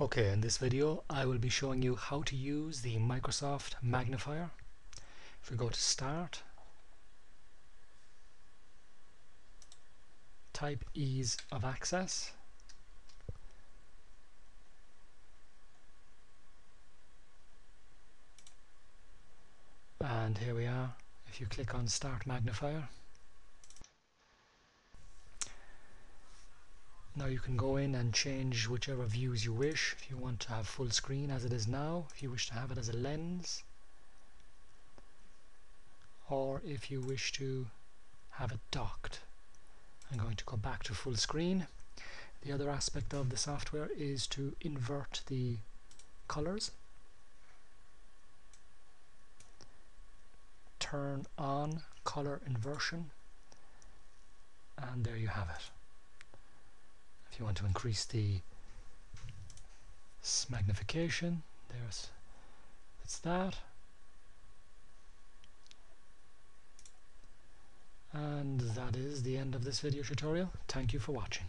Okay, in this video I will be showing you how to use the Microsoft Magnifier. If we go to Start, type Ease of Access, and here we are. If you click on Start Magnifier, Now you can go in and change whichever views you wish. If you want to have full screen as it is now, if you wish to have it as a lens, or if you wish to have it docked. I'm going to go back to full screen. The other aspect of the software is to invert the colors. Turn on color inversion and there you have it if you want to increase the magnification there's it's that. And that is the end of this video tutorial. Thank you for watching